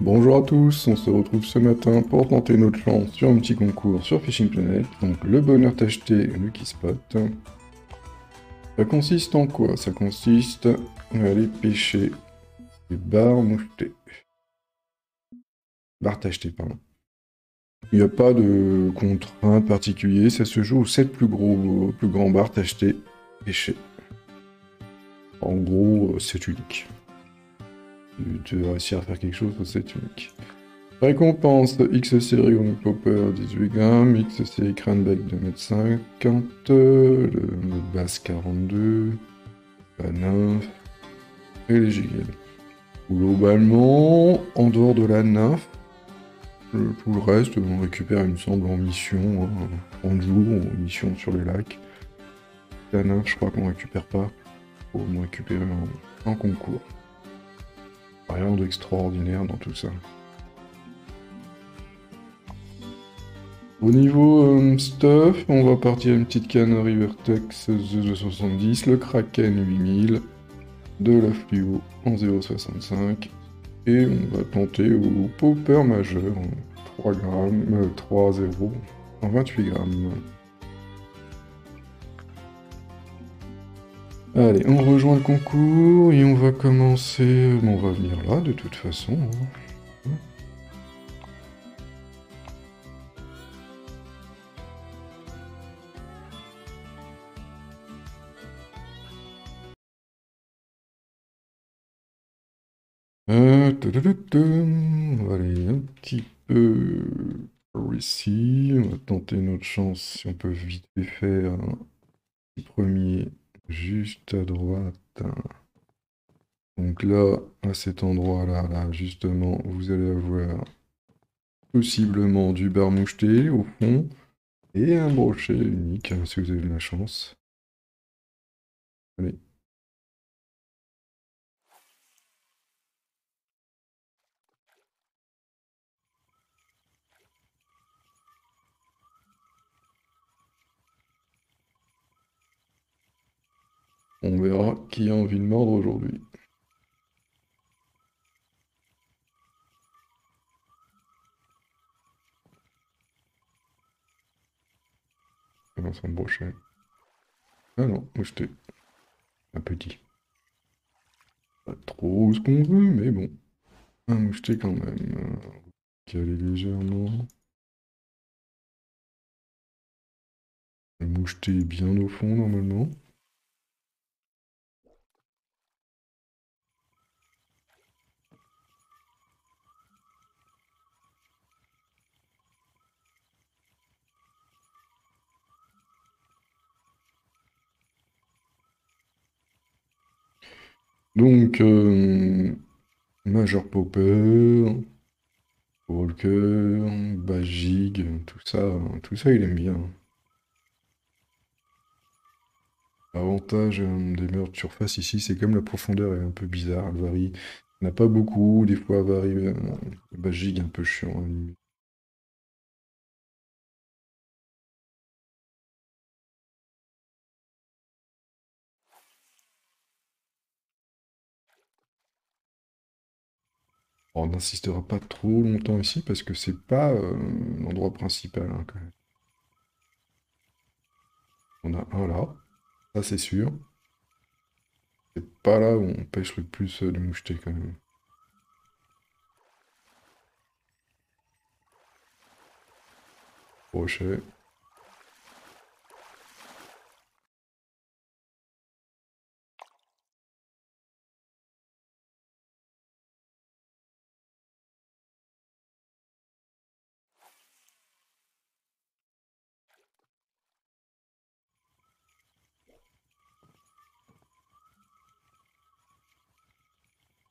Bonjour à tous, on se retrouve ce matin pour tenter notre chance sur un petit concours sur Fishing Planet, donc le bonheur d'acheter Lucky Spot. Ça consiste en quoi? Ça consiste à aller pêcher des barres mouchetées. Barres tachetées, pardon. Il n'y a pas de contrainte particulière, ça se joue aux 7 plus gros, plus grands barres tachetées pêchés. En gros, c'est unique tu vas réussir à faire quelque chose, c'est unique. Récompense XC Rigon Popper 18 grammes, XC Cranbeck 2m50, le, basse 42, la nymphe et les gigales. Globalement, en dehors de la nymphe, tout le reste, on récupère, il me semble, en mission, hein, en jour, en mission sur les lacs. La nymphe, je crois qu'on récupère pas, me récupérer en concours. Rien d'extraordinaire dans tout ça. Au niveau euh, stuff, on va partir une petite canne Rivertex 270, le Kraken 8000, de la fluo en 0,65 et on va tenter au popper majeur 3 grammes, 3 euh, 0 en 28 grammes. Allez, on rejoint le concours et on va commencer... on va venir là de toute façon. Hein. Euh, on va aller un petit peu ici. On va tenter notre chance si on peut vite faire un premier juste à droite. Donc là, à cet endroit-là, là, justement, vous allez avoir possiblement du bar moucheté au fond et un brochet unique, hein, si vous avez de la chance. Allez. On verra qui a envie de mordre aujourd'hui. Me brochet Ah non, moucheté. Un petit. Pas trop ce qu'on veut, mais bon. Un moucheté quand même. Caler légèrement. Un moucheté bien au fond normalement. Donc, euh, Major Popper, Walker, Bajig, tout ça, tout ça il aime bien. L'avantage euh, des meurtres de surface ici, c'est comme la profondeur est un peu bizarre, elle varie. Il n'y pas beaucoup, des fois varie. Euh, Bajig un peu chiant On n'insistera pas trop longtemps ici parce que c'est pas euh, l'endroit principal. Hein, on a un là, ça c'est sûr. C'est pas là où on pêche le plus euh, de mouchetés quand même. Brochet.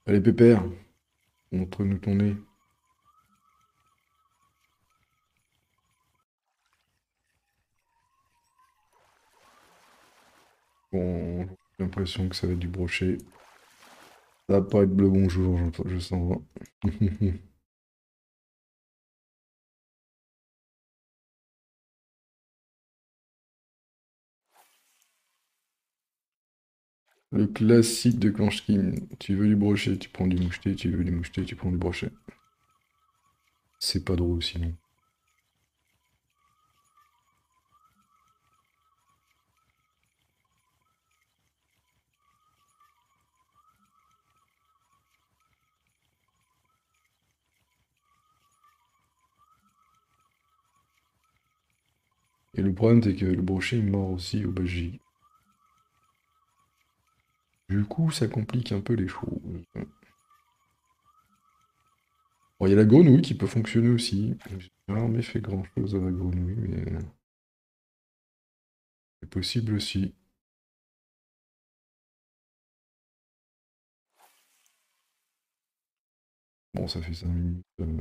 Allez, Pépère, montre-nous ton nez. Bon, j'ai l'impression que ça va être du brochet. Ça va pas être bleu bonjour, je sens. Le classique de Kanchkin. Tu veux du brochet, tu prends du moucheté, tu veux du moucheté, tu prends du brochet. C'est pas drôle sinon. Et le problème, c'est que le brochet est mort aussi au bagie. Du coup, ça complique un peu les choses. Bon, il y a la grenouille qui peut fonctionner aussi. J'ai jamais fait grand chose à la grenouille, mais... C'est possible aussi. Bon, ça fait 5 minutes. Euh...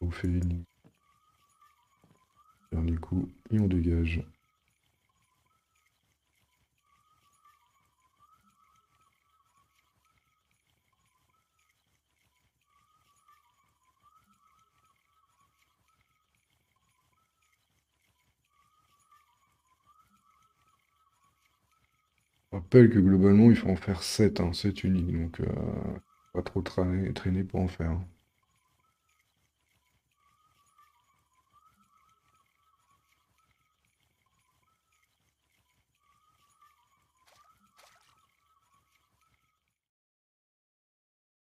On fait une... Dernier coup, et on dégage. Je rappelle que globalement il faut en faire 7, hein, 7 uniques, donc euh, pas trop traîner, pour en faire.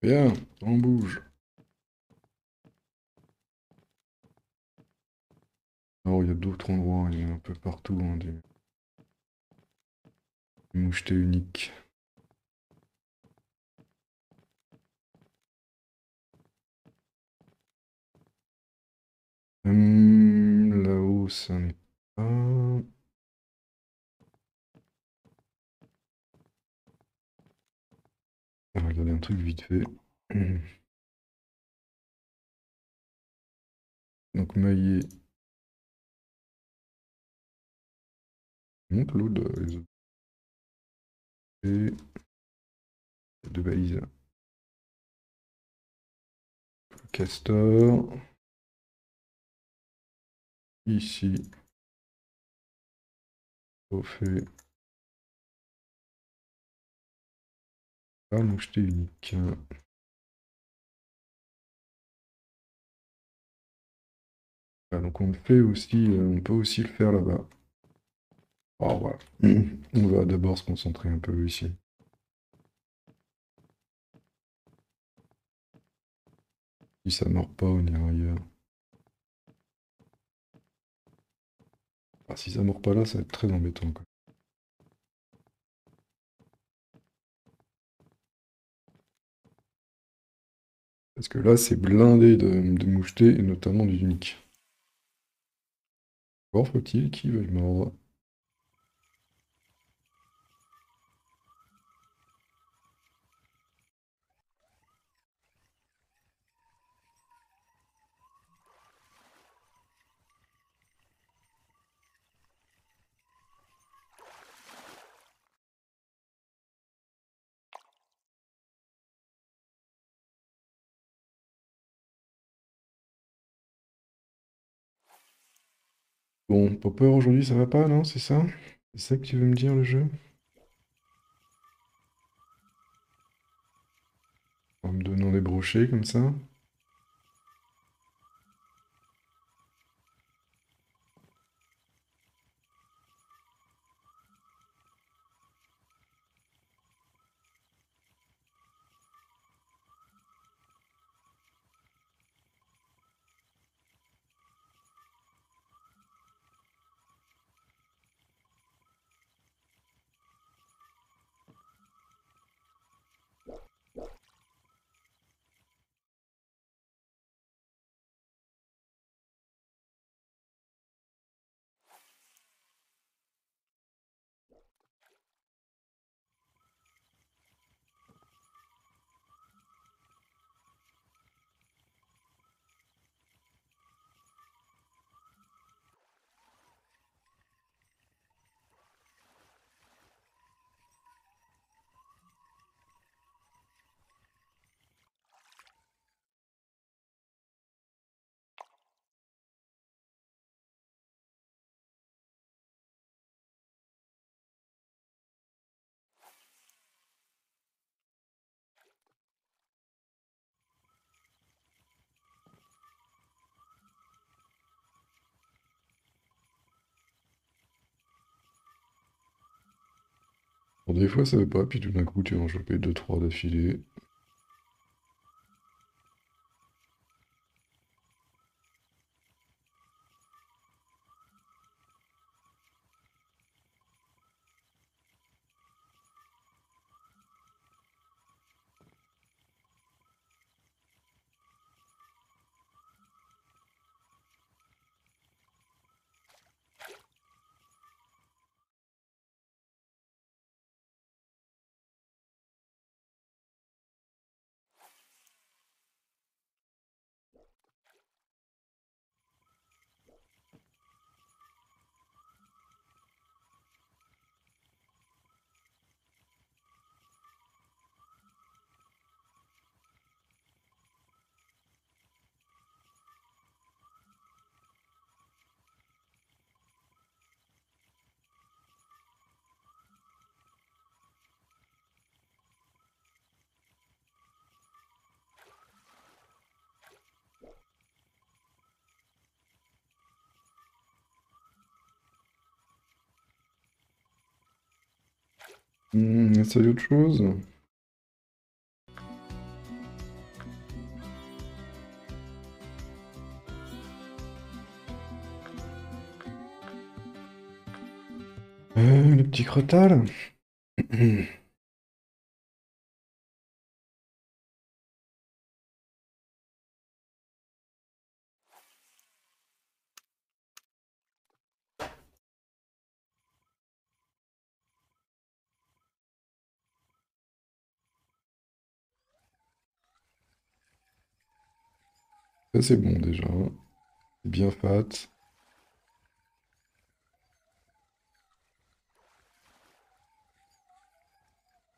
Bien, on bouge. Alors, il y a d'autres endroits, il y a un peu partout hein. Mouchetés uniques. Hum, Là-haut, ça n'est pas... On va regarder un truc vite fait. Donc mailler. Monte l'eau de les autres. Deux balises. Castor. Ici. Au fait. Ah, moucheté unique. Ah, donc on fait aussi, euh, on peut aussi le faire là-bas. Oh, voilà. On va d'abord se concentrer un peu ici. Si ça mord pas, on ira ailleurs. Ah, si ça mord pas là, ça va être très embêtant. Quoi. Parce que là, c'est blindé de, de mouchetés, et notamment du unique. Encore faut-il qu'il veuille mordre. Bon, Popper aujourd'hui ça va pas, non? C'est ça? C'est ça que tu veux me dire le jeu? En me donnant des brochets comme ça? Des fois ça veut pas, puis tout d'un coup tu vas en choper 2-3 d'affilée. Ça y autre chose? Euh, le petit crotal? Ça c'est bon déjà. C'est bien fat.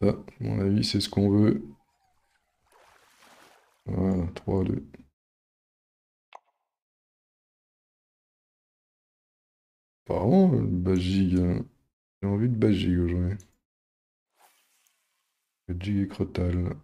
Ça, à mon avis, c'est ce qu'on veut. Voilà, 3, 2. Apparemment, le Bajig. hein. J'ai envie de Bajig aujourd'hui. Bajig et Crotal.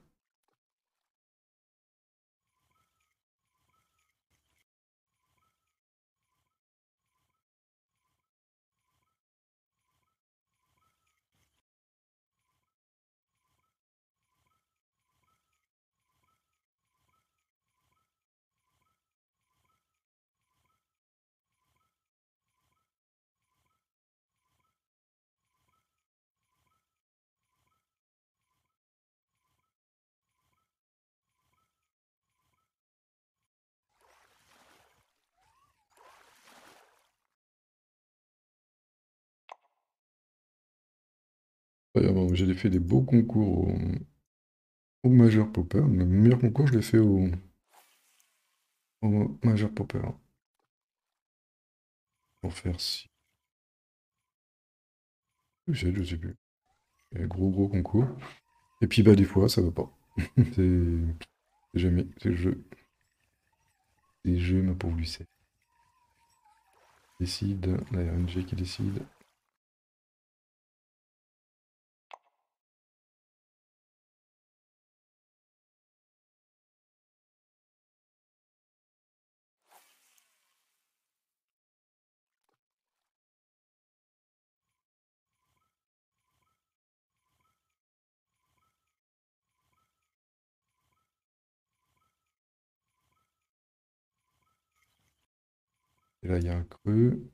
J'ai fait des beaux concours au, Major Popper. Le meilleur concours, je l'ai fait au, Major Popper. Pour faire si. Je sais plus. Gros gros concours. Et puis bah des fois ça va pas. C'est jamais. C'est le jeu. C'est le jeu ma pauvre. Décide. La RNG qui décide. Et là il y a un creux.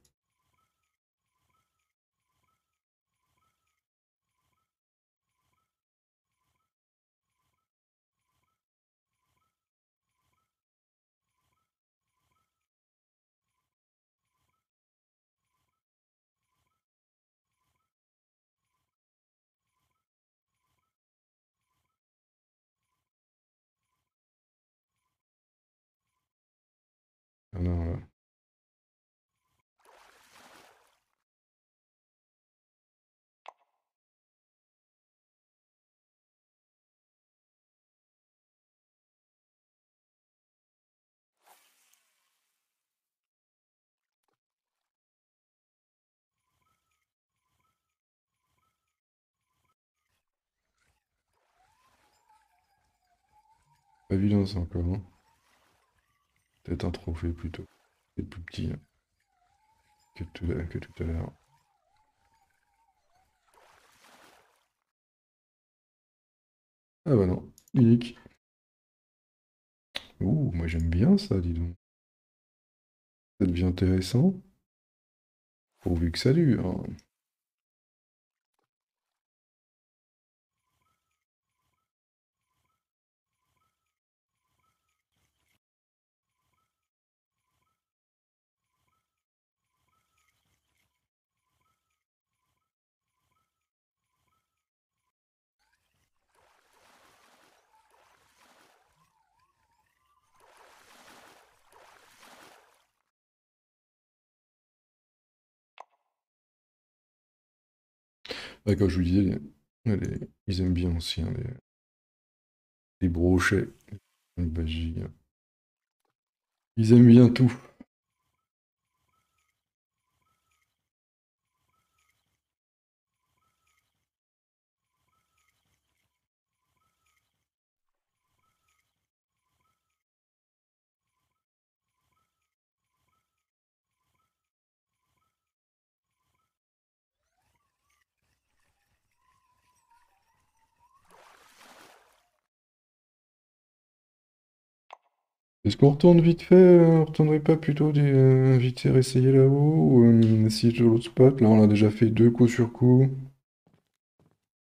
Ah non, là. Pas encore. hein. Peut-être un trophée plutôt. C'est plus petit hein, que tout, que tout à l'heure. Ah bah non, unique. Ouh, moi j'aime bien ça, dis donc. Ça devient intéressant. Pourvu que ça dure. Bah, comme je vous disais, ils aiment bien aussi hein, les, brochets, les. Ils aiment bien tout. Est-ce qu'on retourne vite fait? euh, On retournerait pas plutôt des, euh, vite fait réessayer là-haut? Ou euh, essayer de l'autre spot? Là, on a déjà fait deux coups sur coup.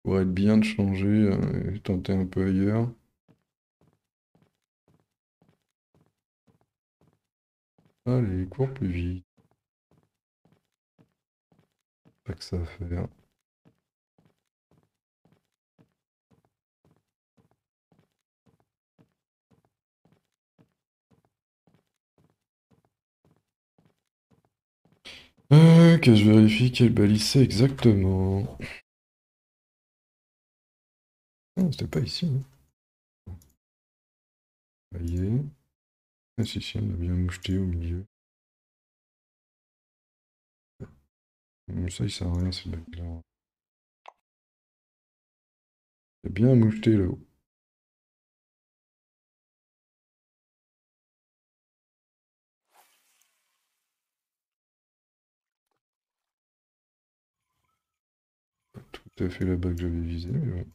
Pourrait être bien de changer euh, et tenter un peu ailleurs. Allez, cours plus vite. Pas que ça à faire. Euh, que je vérifie quelle balise c'est exactement. Ah, c'était pas ici. hein. Est. Ah si, si, on a bien moucheté au milieu. Ça, il sert à rien, cette bague-là. C'est bien moucheté là-haut. Pas tout à fait la bague que j'avais visée, mais bon.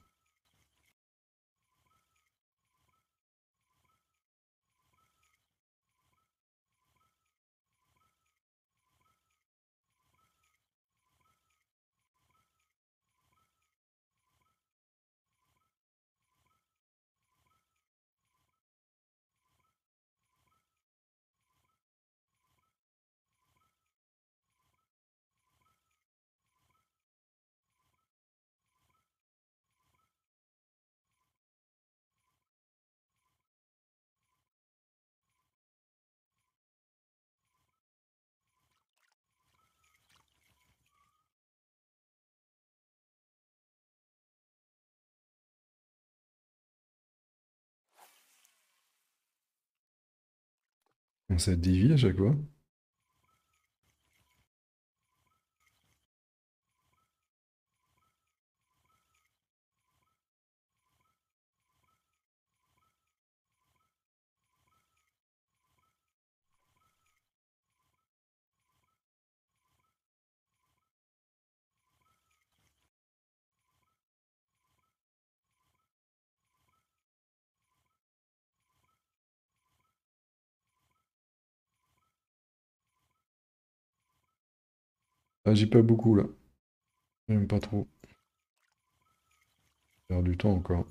On s'est dévié à chaque fois. Ah, j'ai pas beaucoup là. J'aime pas trop. Faire du temps encore.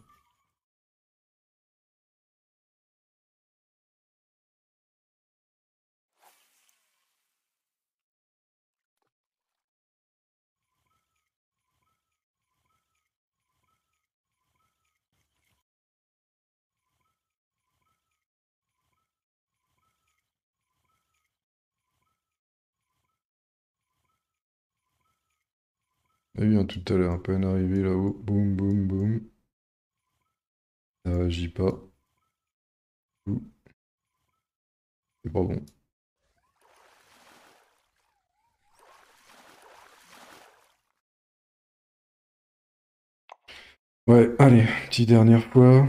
Eu un tout à l'heure, à peine arrivé là-haut. Boum, boum, boum. Ça réagit pas. C'est pas bon. Ouais, allez, petite dernière fois.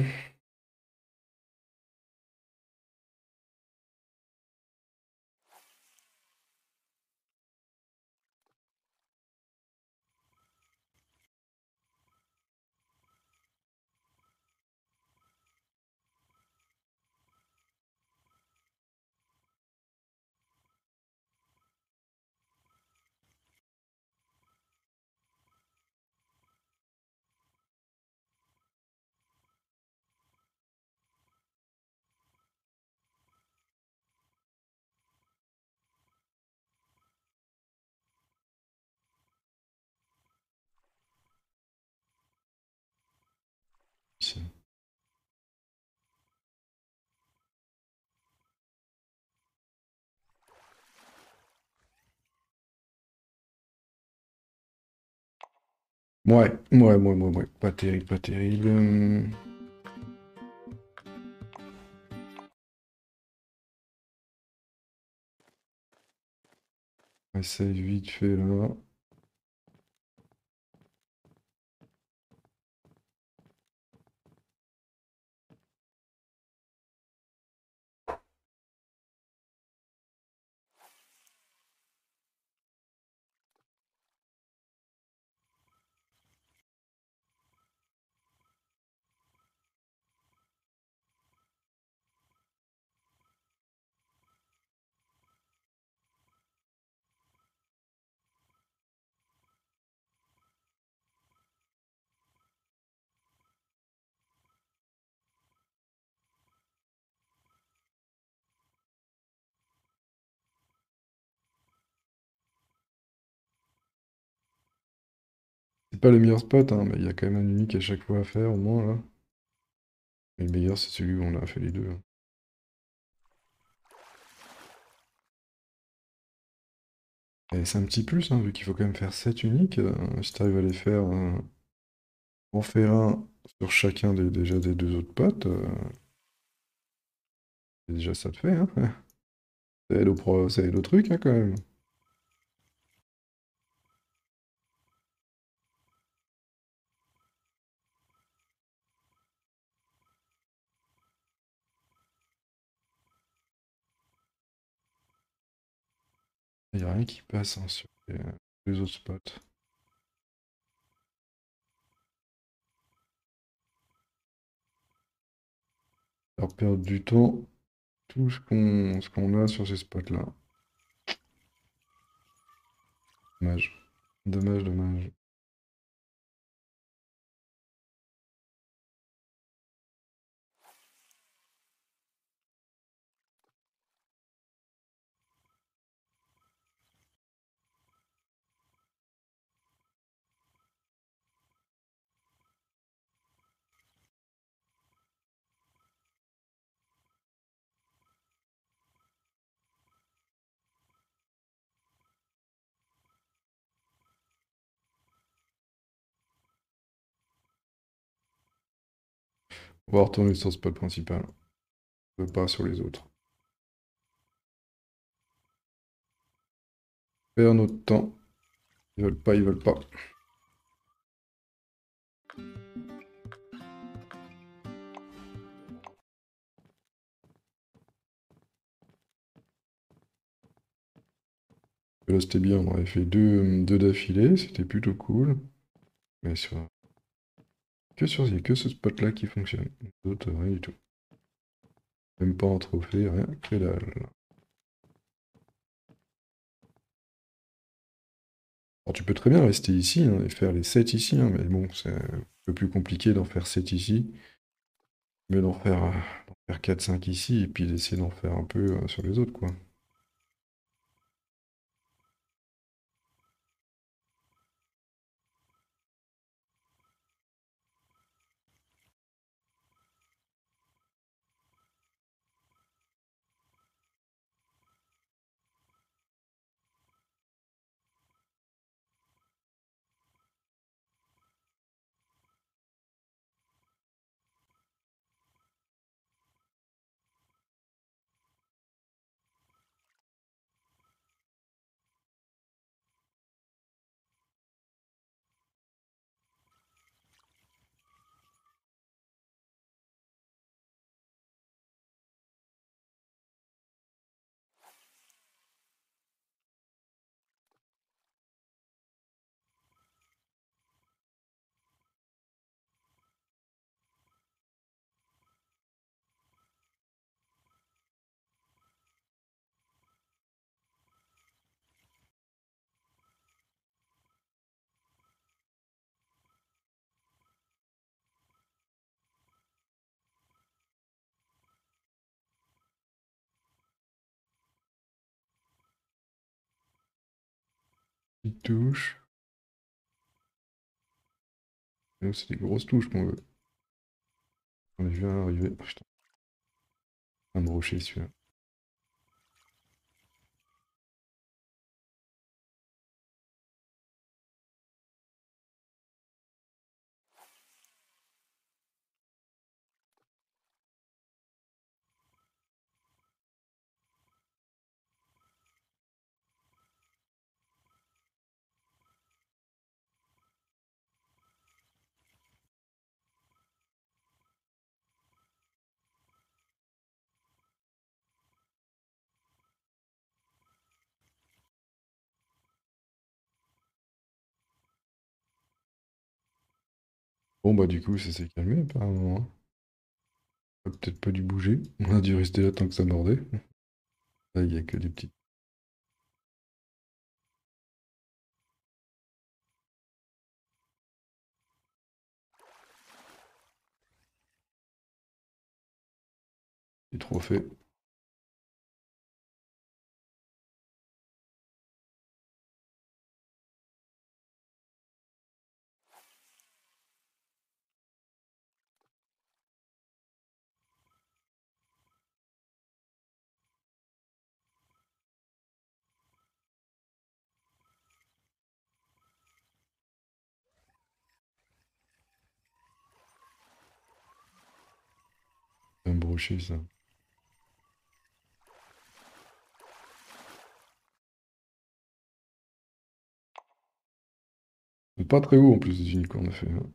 Ouais, ouais, ouais, ouais, ouais. Pas terrible, pas terrible. Hum. Essaye vite fait là. Pas le meilleur spot, hein, mais il y a quand même un unique à chaque fois à faire, au moins, là. Et le meilleur, c'est celui où on a fait les deux. hein. Et c'est un petit plus, hein, vu qu'il faut quand même faire 7 uniques. euh, si t'arrives à les faire, euh, en faire un sur chacun des, déjà des deux autres potes, euh, déjà ça te fait. Ça aide au, pro- ça aide au truc, hein, quand même. Il n'y a rien qui passe hein, sur les, autres spots. Alors perdre du temps, tout ce qu'on ce qu'on a sur ces spots-là. Dommage. Dommage, dommage. Retourner sur le spot principal. Pas sur les autres. Faire notre temps. Ils veulent pas, ils veulent pas. Là c'était bien, on avait fait deux, deux d'affilée, c'était plutôt cool. Mais sur... Que sur que ce spot là qui fonctionne. Les autres, rien du tout. Même pas en trophée, rien que dalle. Alors tu peux très bien rester ici hein, et faire les 7 ici, hein, mais bon, c'est un peu plus compliqué d'en faire 7 ici. Mais d'en faire, euh, d'en faire 4-5 ici et puis d'essayer d'en faire un peu euh, sur les autres, quoi. Petite touche. C'est des grosses touches qu'on veut. On est arriver. Oh, putain, un me rocher celui-là. Bon bah du coup ça s'est calmé apparemment. hein. On a peut-être pas dû bouger. On a dû rester là tant que ça mordait. Là il y a que des petites. des trophées. Un brochet ça. C'est pas très haut en plus des unicornes, en effet. hein.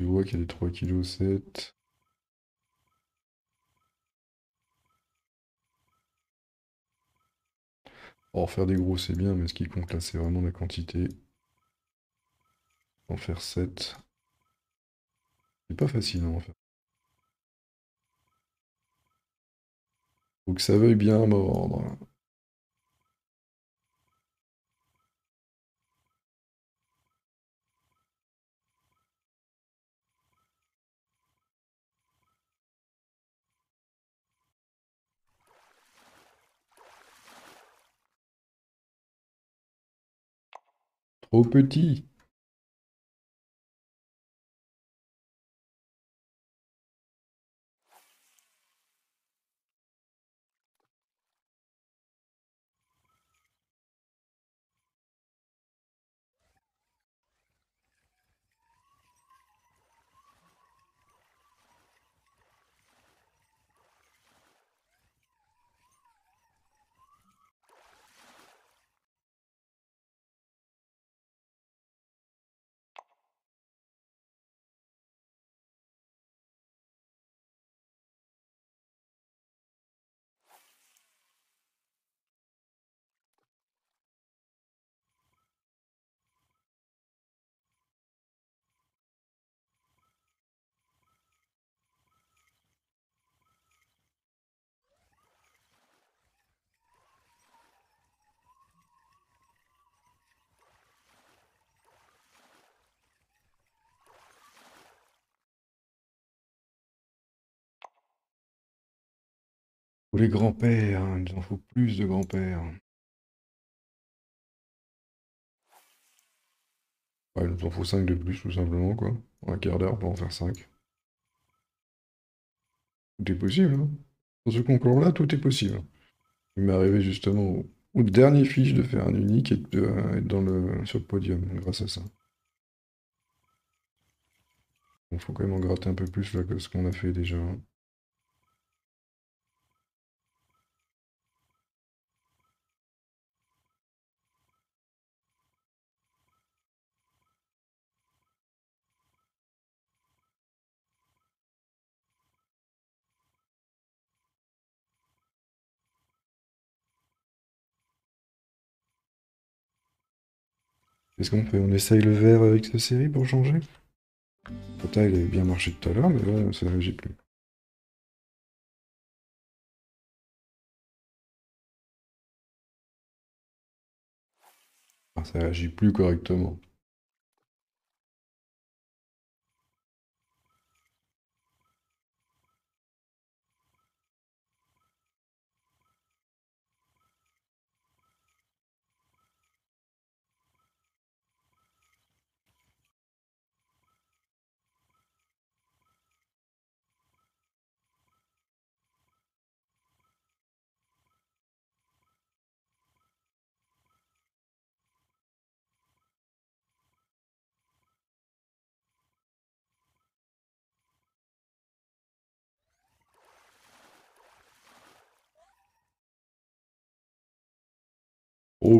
Je vois qu'il y a des 3,7 kg. Or, faire des gros, c'est bien, mais ce qui compte là, c'est vraiment la quantité. En faire 7. C'est pas facile, hein, en fait. Faut que ça veuille bien mordre. Trop petit. Pour les grands-pères, hein, il nous en faut plus de grands-pères. Il nous en faut 5 de plus, tout simplement, quoi. Un quart d'heure pour en faire 5. Tout est possible, hein. Dans ce concours-là, tout est possible. Il m'est arrivé justement au, dernier fiche de faire un unique et de euh, être sur le podium grâce à ça. Il faut quand même en gratter un peu plus là que ce qu'on a fait déjà. hein. Qu'est-ce qu'on? On essaye le vert avec cette série pour changer? Pourtant, il avait bien marché tout à l'heure, mais là, ça ne réagit plus. Ah, ça réagit plus correctement.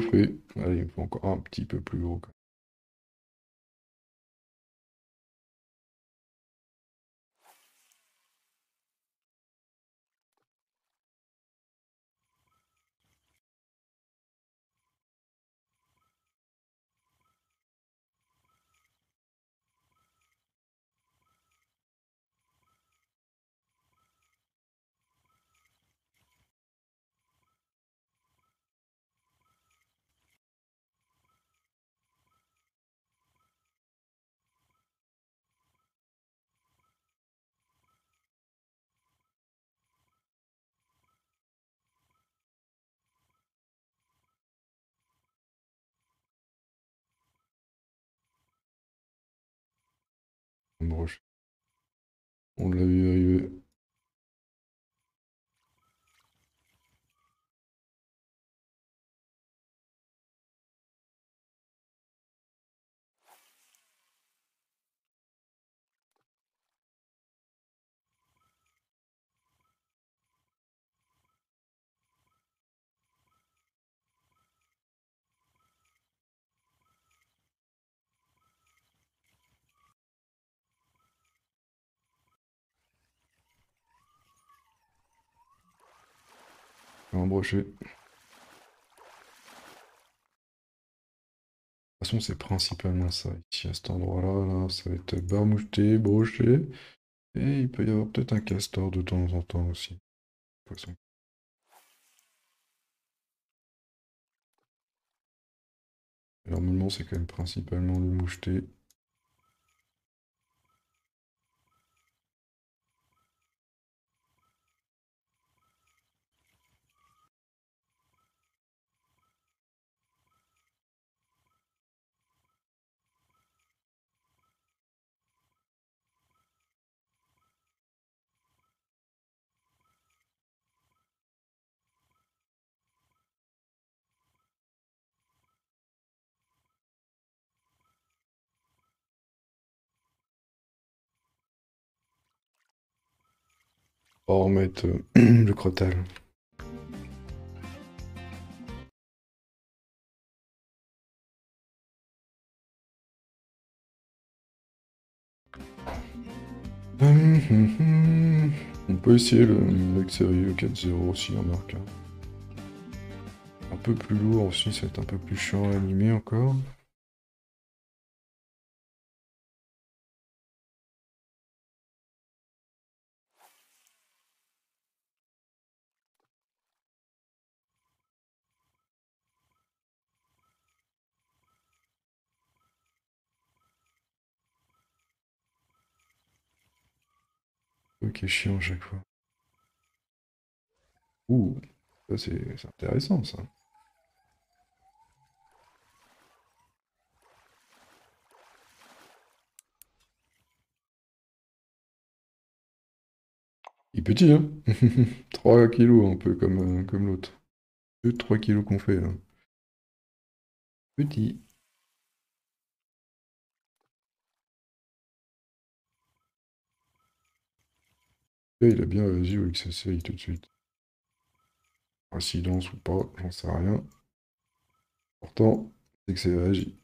Fait. Allez, il me faut encore un petit peu plus haut. On l'a vu arriver. Un brochet. De toute façon, c'est principalement ça. Ici, à cet endroit-là, là, ça va être barmoucheté, brochet. Et il peut y avoir peut-être un castor de temps en temps aussi. Normalement, c'est quand même principalement le moucheté. On va remettre le crotal. On peut essayer le mec sérieux 4-0 aussi en marque. Un peu plus lourd aussi, ça va être un peu plus chiant à animer encore. Ok, chiant à chaque fois. Ouh, ça c'est intéressant ça. Il est petit, hein 3 kilos, un peu comme, euh, comme l'autre. 2-3 kilos qu'on fait, là. Petit. Il a bien réagi au XSI tout de suite. Incidence ou pas, j'en sais rien. Pourtant, c'est que c'est réagi.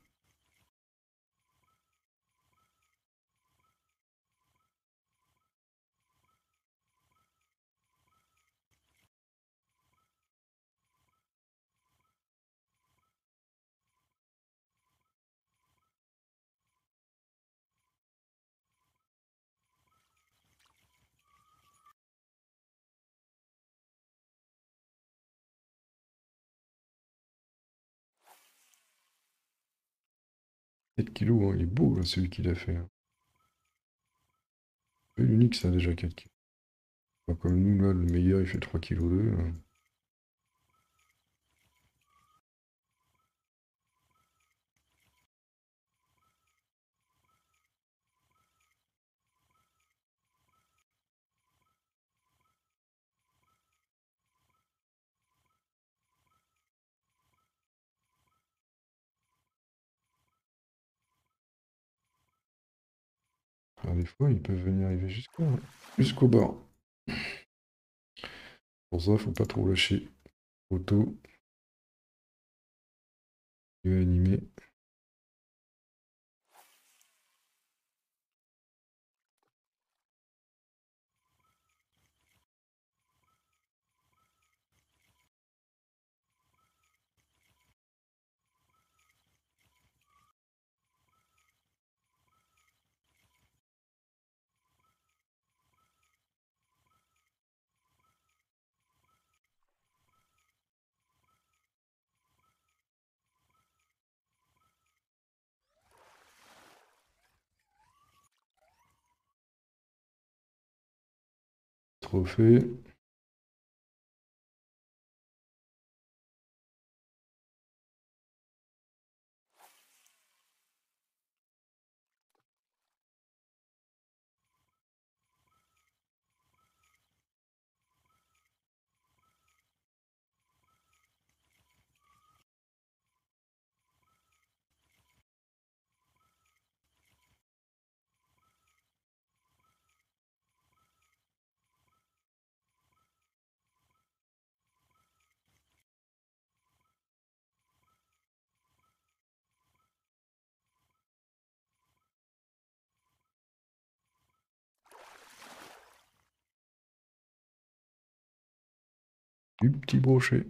Kilos, hein. il est beau celui qu'il a fait. Hein. L'unique ça a déjà 4 kilos. Comme nous là, le meilleur il fait 3 kg 2. des fois, ils peuvent venir arriver jusqu'au bord. Pour ça, faut pas trop lâcher. Auto. Animé. Trophée. Du petit brochet.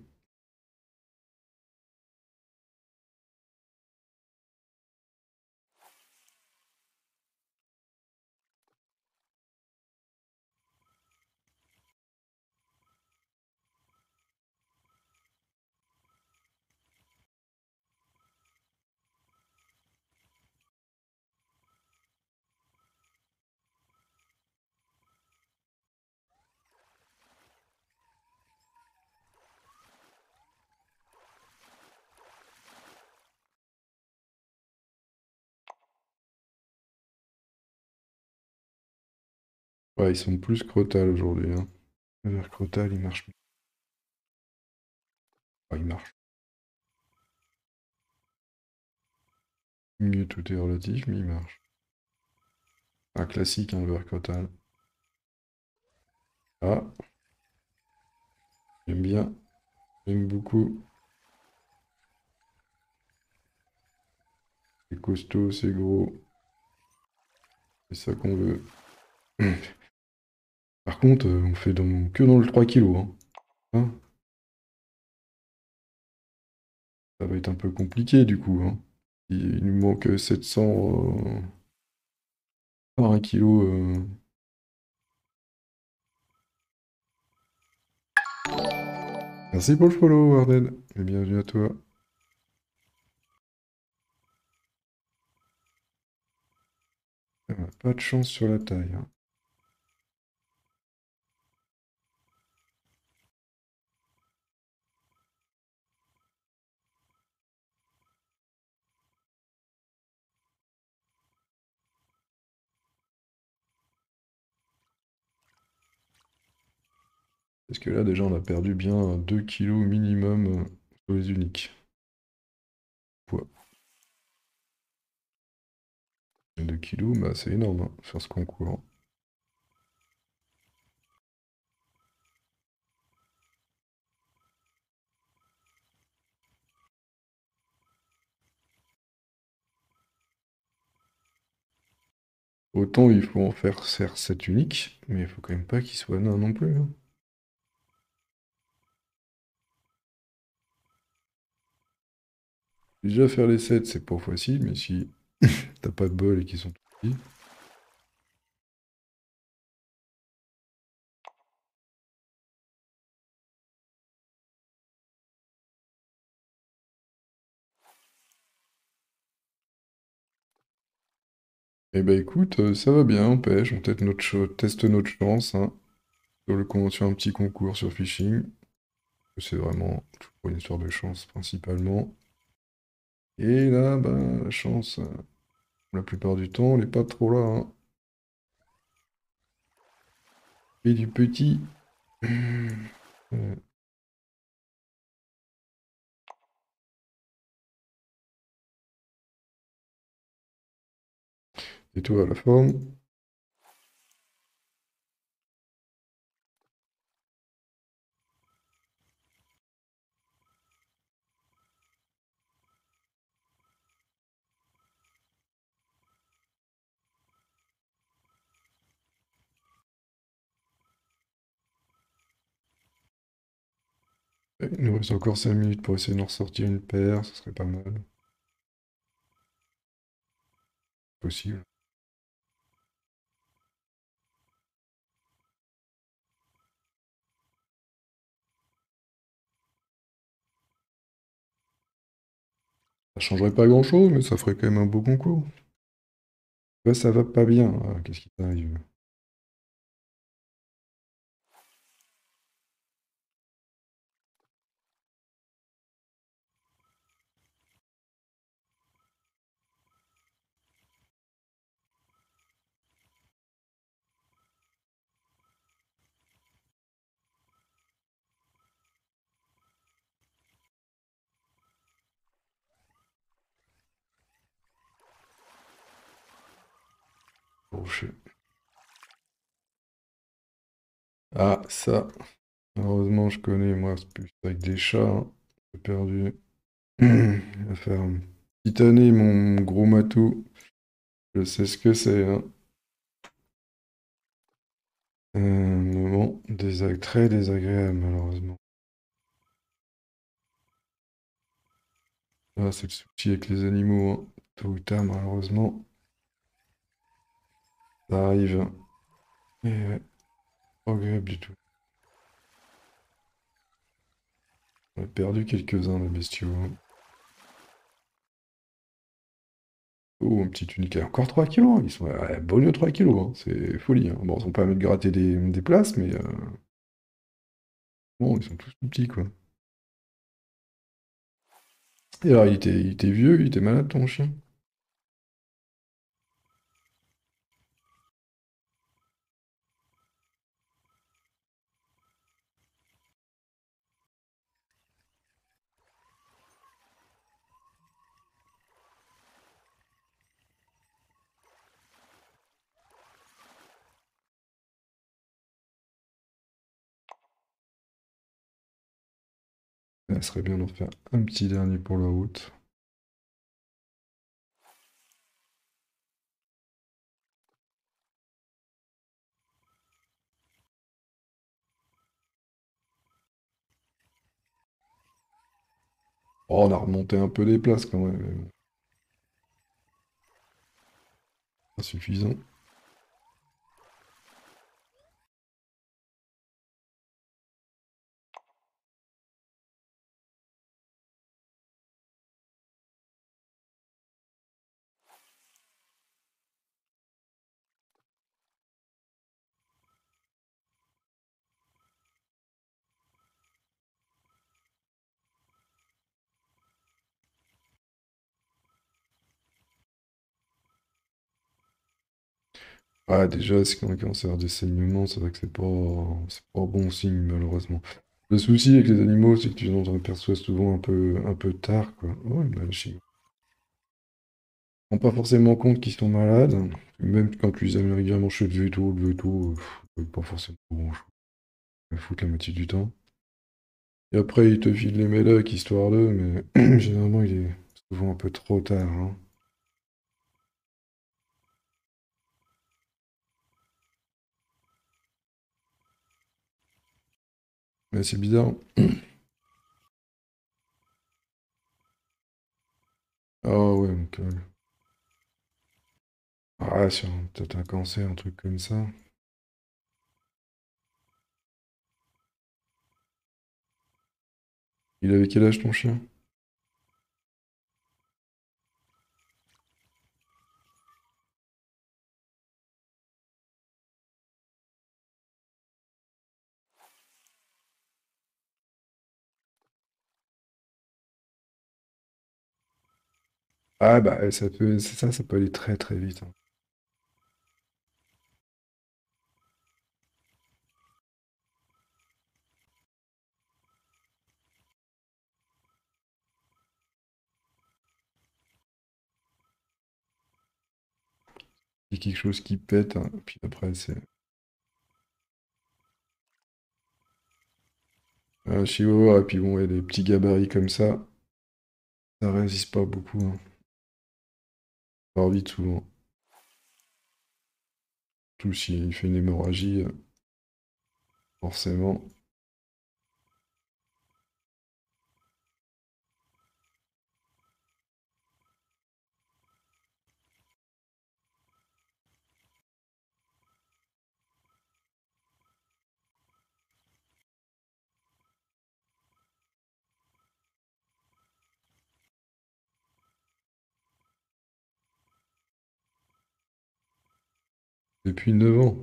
Ouais, ils sont plus crotal aujourd'hui. Hein. Le vert crotal, il marche. il marche. Mieux, tout est relatif, mais il marche. Un classique, un vert crotal. Ah. J'aime bien. J'aime beaucoup. C'est costaud, c'est gros. C'est ça qu'on veut. Par contre, euh, on fait que dans le 3 kg. Hein. Hein? Ça va être un peu compliqué du coup. Hein. Il, nous manque 700 euh, par 1 kg. Euh. Merci pour le follow, Arden. Et bienvenue à toi. Pas de chance sur la taille. Parce que là, déjà, on a perdu bien 2 kg minimum euh, sur les uniques. Poids. 2 kg, bah, c'est énorme hein, sur ce concours. Autant il faut en faire 7 uniques, mais il faut quand même pas qu'il soit nain non plus. Hein. Déjà faire les 7, c'est pas facile, mais si t'as pas de bol et qu'ils sont tout petits. Eh ben écoute, euh, ça va bien, on pêche, on teste notre, teste notre chance hein, sur, le, sur un petit concours sur phishing. C'est vraiment une histoire de chance principalement. Et là, ben, la chance, euh, la plupart du temps, on n'est pas trop là. Hein. Et du petit. Et toi, la forme? Il nous reste encore 5 minutes pour essayer de ressortir une paire, ce serait pas mal. Possible. Ça changerait pas grand chose, mais ça ferait quand même un beau concours. Là, ça va pas bien. Qu'est-ce qui t'arrive? Ah, ça. Heureusement, je connais, moi, plus avec des chats. Hein. J'ai perdu. à faire titaner mon gros matou. Je sais ce que c'est. Hein. Euh, Un moment très désagréable, malheureusement. Ah, c'est le souci avec les animaux. Hein. Tôt ou malheureusement. Ça arrive. Hein pas du tout. On a perdu quelques-uns, les bestiaux. Oh, un petit unique. Encore 3 kilos. hein. Ils sont bonus 3 kilos. hein. C'est folie. hein. Bon, ils sont pas à mettre gratter des, places, mais euh, bon, ils sont tous petits, quoi. Et alors, il était, il était vieux, il était malade, ton chien? Serait bien d'en faire un petit dernier pour la route. Oh, on a remonté un peu des places quand même. mais Ah, déjà, si on commence à avoir des saignements, c'est vrai que c'est pas, c'est pas bon signe, malheureusement. Le souci avec les animaux, c'est que tu t'en aperçois souvent un peu, un peu tard, quoi. Oh, bah, je ne rends pas forcément compte qu'ils sont malades. Même quand tu les amènes régulièrement chez le veto, le veto, pas forcément grand-chose à foutre la moitié du temps. Et après, ils te filent les médocs, histoire d'eux, mais généralement, il est souvent un peu trop tard, hein. C'est bizarre. Ah ouais, donc, euh, ah, sur peut-être un cancer, un truc comme ça. Il avait quel âge ton chien? Ah bah ça peut, ça, ça peut aller très très vite. hein. Il y a quelque chose qui pète, hein, puis après c'est un chihuahua, et puis bon, ouais, des petits gabarits comme ça, ça résiste pas beaucoup. Hein. Vite souvent. Tout s'il fait une hémorragie, euh, forcément. Depuis 9 ans.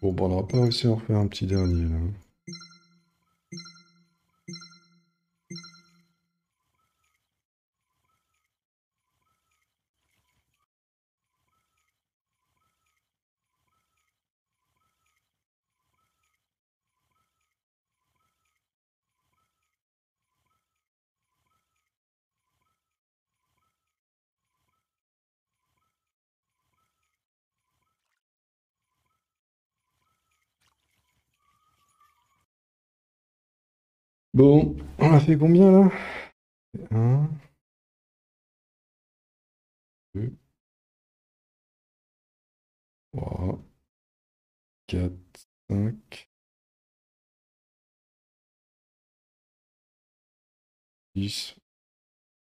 Bon, on n'aura pas réussi à en refaire un petit dernier là. Bon, on a fait combien là? 1, 2, 3, 4, 5, 10.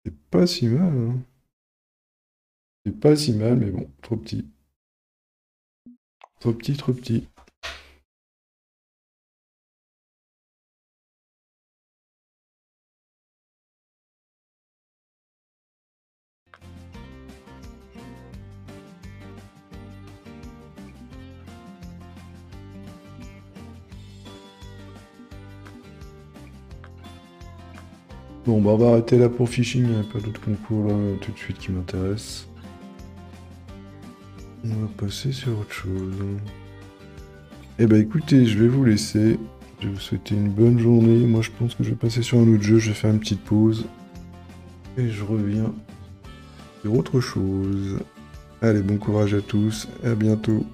C'est pas si mal. Hein. C'est pas si mal, mais bon, trop petit. Trop petit, trop petit. Bon, bah on va arrêter là pour phishing, il n'y a pas d'autres concours là tout de suite qui m'intéressent. On va passer sur autre chose. Eh bah écoutez, je vais vous laisser. Je vais vous souhaiter une bonne journée. Moi je pense que je vais passer sur un autre jeu, je vais faire une petite pause. Et je reviens sur autre chose. Allez, bon courage à tous, à bientôt.